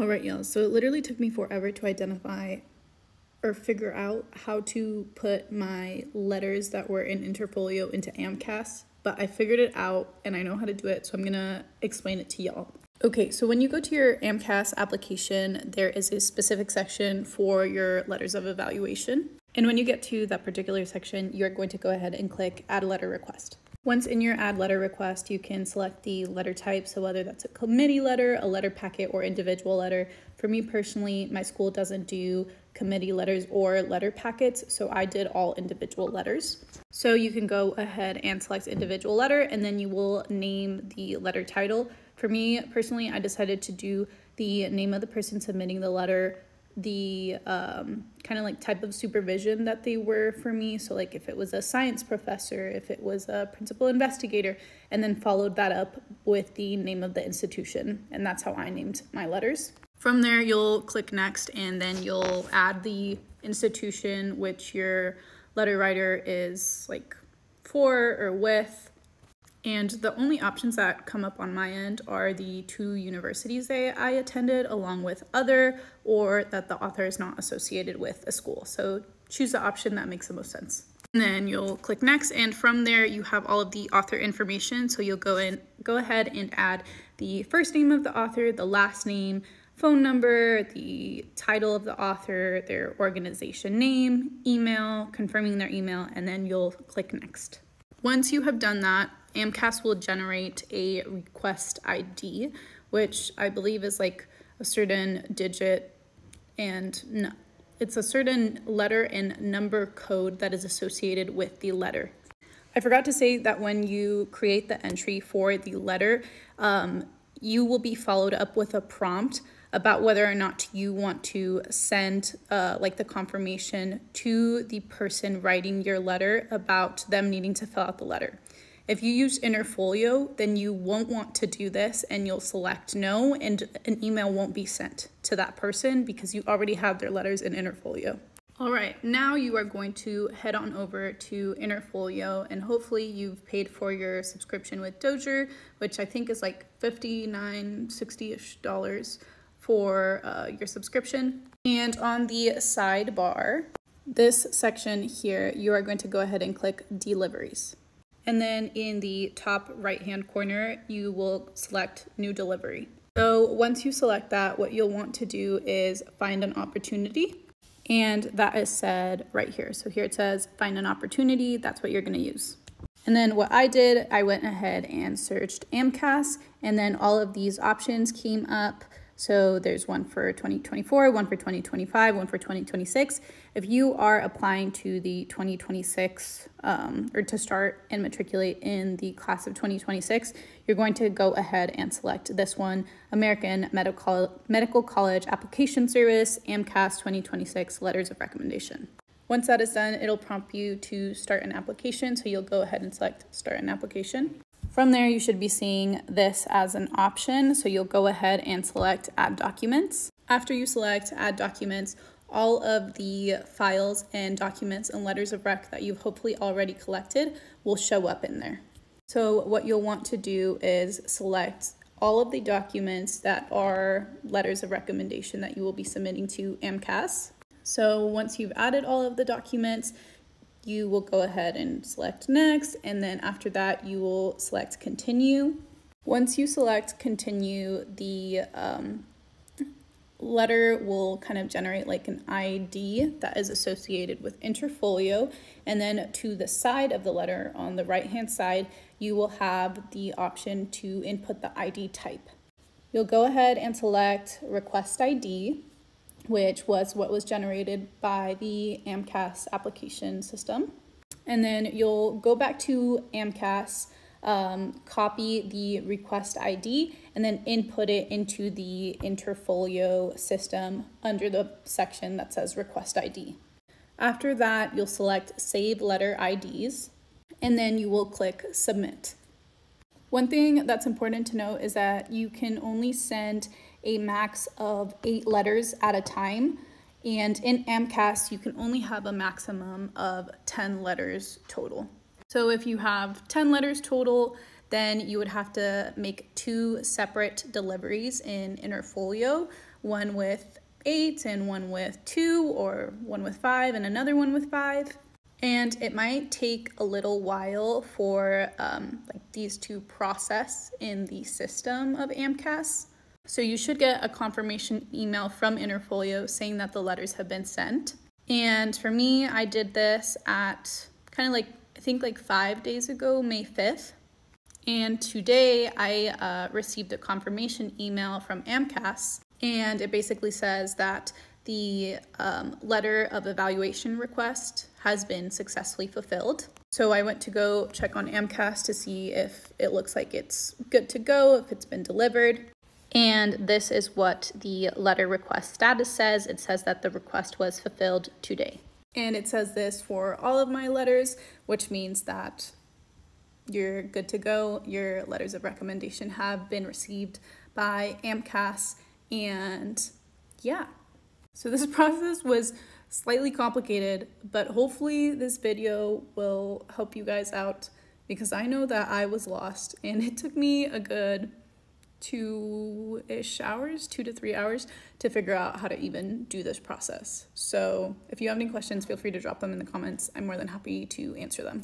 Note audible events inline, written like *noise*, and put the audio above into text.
All right, y'all. So it literally took me forever to identify or figure out how to put my letters that were in Interfolio into AMCAS, but I figured it out and I know how to do it, so I'm gonna explain it to y'all. Okay, so when you go to your AMCAS application, there is a specific section for your letters of evaluation. And when you get to that particular section, you're going to go ahead and click Add a Letter Request. Once in your add letter request, you can select the letter type, so whether that's a committee letter, a letter packet, or individual letter. For me personally, my school doesn't do committee letters or letter packets, so I did all individual letters. So you can go ahead and select individual letter, and then you will name the letter title. For me personally, I decided to do the name of the person submitting the letter, the um, kind of like type of supervision that they were for me. So, like if it was a science professor, if it was a principal investigator, and then followed that up with the name of the institution. And that's how I named my letters. From there, you'll click next, and then you'll add the institution which your letter writer is like for or with and the only options that come up on my end are the two universities that I attended along with other or that the author is not associated with a school. So choose the option that makes the most sense. And then you'll click next and from there you have all of the author information. So you'll go in, go ahead and add the first name of the author, the last name, phone number, the title of the author, their organization name, email, confirming their email, and then you'll click next. Once you have done that, AMCAS will generate a request ID, which I believe is like a certain digit and no, it's a certain letter and number code that is associated with the letter. I forgot to say that when you create the entry for the letter, um, you will be followed up with a prompt about whether or not you want to send uh, like the confirmation to the person writing your letter about them needing to fill out the letter. If you use Interfolio, then you won't want to do this and you'll select no and an email won't be sent to that person because you already have their letters in Interfolio. All right, now you are going to head on over to Interfolio and hopefully you've paid for your subscription with Dossier, which I think is like 59, 60-ish dollars for uh, your subscription. And on the sidebar, this section here, you are going to go ahead and click deliveries. And then in the top right hand corner, you will select new delivery. So once you select that, what you'll want to do is find an opportunity. And that is said right here. So here it says find an opportunity. That's what you're going to use. And then what I did, I went ahead and searched AMCAS, and then all of these options came up. So there's one for 2024, one for 2025, one for 2026. If you are applying to the 2026 um, or to start and matriculate in the class of 2026, you're going to go ahead and select this one, American Medical, Medical College Application Service, AMCAS 2026 Letters of Recommendation. Once that is done, it'll prompt you to start an application. So you'll go ahead and select start an application. From there, you should be seeing this as an option. So you'll go ahead and select add documents. After you select add documents, all of the files and documents and letters of rec that you've hopefully already collected will show up in there. So what you'll want to do is select all of the documents that are letters of recommendation that you will be submitting to AMCAS. So once you've added all of the documents, you will go ahead and select next and then after that you will select continue. Once you select continue, the um, letter will kind of generate like an ID that is associated with Interfolio and then to the side of the letter on the right hand side you will have the option to input the ID type. You'll go ahead and select request ID which was what was generated by the AMCAS application system. And then you'll go back to AMCAS, um, copy the request ID, and then input it into the Interfolio system under the section that says request ID. After that, you'll select Save Letter IDs, and then you will click Submit. One thing that's important to note is that you can only send a max of eight letters at a time. And in AMCAS, you can only have a maximum of 10 letters total. So if you have 10 letters total, then you would have to make two separate deliveries in Interfolio, one with eight and one with two, or one with five and another one with five. And it might take a little while for um, like these to process in the system of AMCAS. So you should get a confirmation email from Interfolio saying that the letters have been sent. And for me, I did this at kind of like, I think like five days ago, May 5th. And today I uh, received a confirmation email from AMCAS, and it basically says that the um, letter of evaluation request has been successfully fulfilled. So I went to go check on AMCAS to see if it looks like it's good to go, if it's been delivered. And this is what the letter request status says. It says that the request was fulfilled today. And it says this for all of my letters, which means that you're good to go. Your letters of recommendation have been received by AMCAS. And yeah, so this *laughs* process was slightly complicated, but hopefully this video will help you guys out because I know that I was lost and it took me a good two-ish hours, two to three hours to figure out how to even do this process. So if you have any questions, feel free to drop them in the comments. I'm more than happy to answer them.